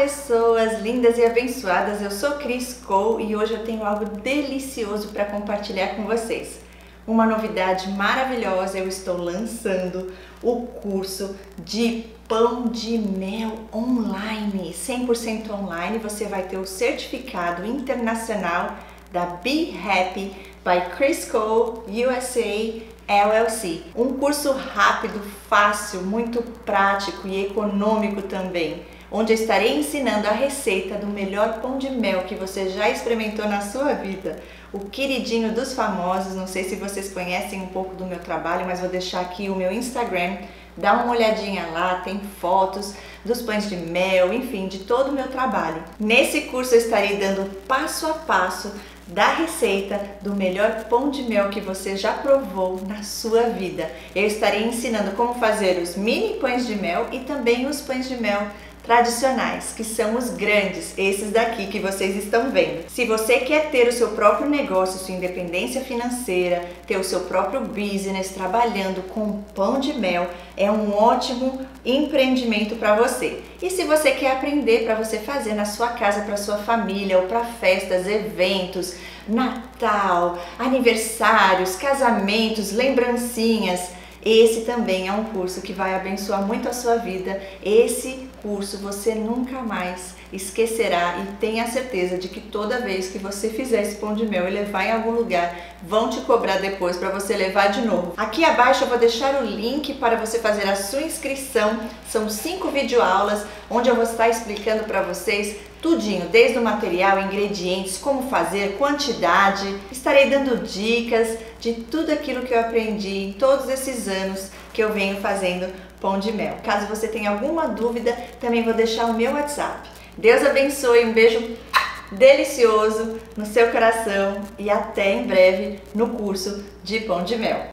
pessoas lindas e abençoadas, eu sou Cris Cole e hoje eu tenho algo delicioso para compartilhar com vocês. Uma novidade maravilhosa, eu estou lançando o curso de pão de mel online, 100% online. Você vai ter o certificado internacional da Be Happy by Chris Cole USA LLC. Um curso rápido, fácil, muito prático e econômico também onde estarei ensinando a receita do melhor pão de mel que você já experimentou na sua vida. O queridinho dos famosos, não sei se vocês conhecem um pouco do meu trabalho, mas vou deixar aqui o meu Instagram. Dá uma olhadinha lá, tem fotos dos pães de mel, enfim, de todo o meu trabalho. Nesse curso eu estarei dando passo a passo da receita do melhor pão de mel que você já provou na sua vida. Eu estarei ensinando como fazer os mini pães de mel e também os pães de mel tradicionais, que são os grandes, esses daqui que vocês estão vendo. Se você quer ter o seu próprio negócio, sua independência financeira, ter o seu próprio business trabalhando com pão de mel, é um ótimo empreendimento para você. E se você quer aprender para você fazer na sua casa, para sua família ou para festas, eventos, Natal, aniversários, casamentos, lembrancinhas, esse também é um curso que vai abençoar muito a sua vida. Esse curso você nunca mais esquecerá e tenha certeza de que toda vez que você fizer esse pão de mel e levar em algum lugar, vão te cobrar depois para você levar de novo. Aqui abaixo eu vou deixar o link para você fazer a sua inscrição. São cinco videoaulas onde eu vou estar explicando para vocês tudinho, desde o material, ingredientes, como fazer, quantidade. Estarei dando dicas de tudo aquilo que eu aprendi em todos esses anos que eu venho fazendo pão de mel. Caso você tenha alguma dúvida, também vou deixar o meu WhatsApp. Deus abençoe, um beijo delicioso no seu coração e até em breve no curso de pão de mel.